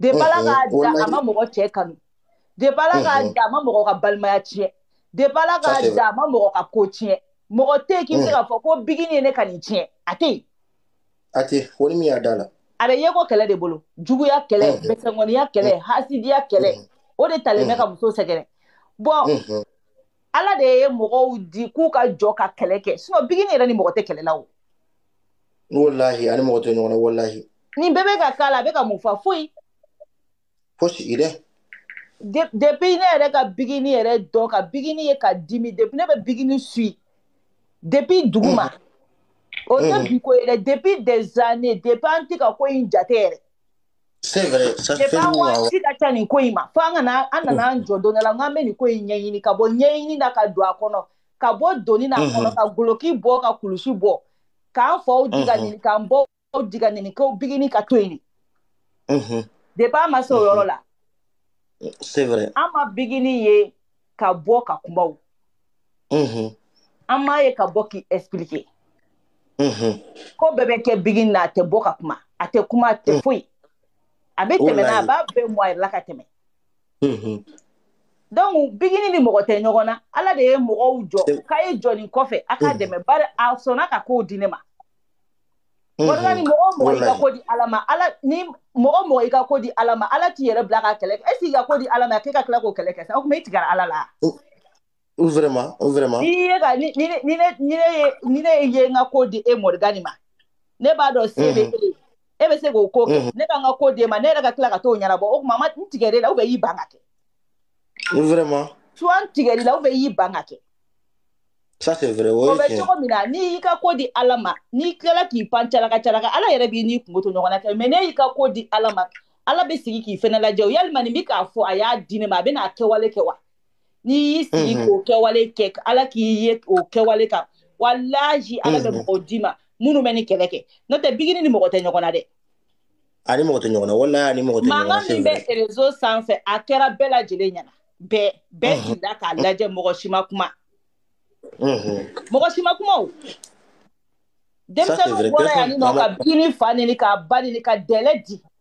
de bala k'a da a ma mɔgɔ cɛ kanu de bala k'a da a ma mɔgɔ ka balimaya tiɲɛ de bala k'a da a ma mɔgɔ ka ko tiɲɛ mɔgɔ tɛ yen k'i bɛ se k'a fɔ ko bigini ye ne ka nin tiɲɛ a tɛ yen a tɛ ko ni min y'a da la a bɛ yeko kɛlɛ de bolo juguya kɛlɛ bɛsɛnkɔniya kɛlɛ hasidiya kɛlɛ o de talen bɛ ka muso sɛgɛrɛ bɔn ala de ye mɔgɔw di k'u ka jɔ ka kɛlɛ kɛ sinɔn bigini yɛrɛ ni mɔgɔ tɛ kɛlɛ la o walahi ani mɔgɔ tɛ ɲɔgɔn na walahi nin bɛɛ bɛ ka k'a la a bɛ ka mun fa foyi fosi i dɛ depuis ne yɛrɛ ka bigini yɛrɛ dɔn ka bigini ye ka dimi depuis ne bɛ bigini sui depuis duguma o tɛ bi ko ye dɛ depuis des années depuis an tɛ ka ko in jate yɛrɛ c'est vrai ça fait depuis an waati ka ca nin ko in ma fo an kana an nana an jɔ don dɔ la n k'an bɛ nin ko in ɲɛɲini ka bɔ ɲɛɲini na ka don a kɔnɔ ka bɔ doni na kɔnɔ ka goloki bɔ ka kulusi bɔ k'an faw diga ɲini k'an bɔ diga ɲini k'o bigini ka to yen de b'a ma se o yɔrɔ la c'est vrai an ma bigini ye ka bɔ ka kumaw an m'a ye ka bɔ k'i expliquer ko bɛɛ bɛ kɛ bigini na a tɛ bɔ ka kuma a tɛ kuma a tɛ foyi a bɛ tɛmɛ n'a a b'a bɛɛ mɔ a yɛrɛ la ka tɛmɛ donc bigini ni mɔgɔ tɛ ɲɔgɔn na ala de ye mɔgɔw jɔ k'a ye jɔ nin kɔfɛ a k'a dɛmɛ bari a sɔnna ka kow di ne ma walima ni mɔgɔ mɔgɔ i ka ko di ala ma ala ni mɔgɔ mɔgɔ i ka ko di ala ma ala t'i yɛrɛ bila ka kɛlɛ kɛ e t'i ka ko di ala ma k'e ka tila k'o kɛlɛ kɛ sa o tuma i tigɛra ala la U vraiment u vraiment ni ye ka ni ni ni ne ni ne ye ni ne ye n ka ko di e Morgane ma ne b'a dɔn se bɛ e ye e bɛ se k'o ko kɛ ne ka n ka ko d'e ma ne yɛrɛ ka tila ka t'o ɲɛnabɔ o tuma ma n tigɛr'e la ou bien y'i ban ka kɛ vraiment soit n tigɛr'i la ou bien y'i ban ka kɛ ça c'est vrai o ye tiɲɛ ye cogo min na n'i y'i ka ko di Ala ma n'i tilala k'i pan calaka calaka Ala yɛrɛ b'i n'i kungo to ɲɔgɔn na kɛ mais ne y'i ka ko di Ala ma Ala bɛ sigi k'i fɛnɛ lajɛ o yalima nin bɛ k'a fɔ a y'a di ne ma a bɛna a kɛwale kɛ wa n'i y'i sigi k'o kɛwale kɛ ala k'i ye o kɛwale kan walahi ala bɛ mɔgɔw d'i ma minnu bɛ ni kɛlɛ kɛ n'o tɛ bigini ni mɔgɔ tɛ ɲɔgɔn na dɛ ani mɔgɔ tɛ ɲɔgɔn na wala ani mɔgɔ tɛ ɲɔgɔn na mankan min bɛ rezo sanfɛ a kɛra bɛɛ lajɛlen ɲɛna bɛɛ bɛɛ k'i da k'a lajɛ mɔgɔ si ma kuma mɔgɔ si ma kuma o denmisɛnninw bɔra yan ni nɔ ka bini fa nini k'a ba nini ka dɛlɛ di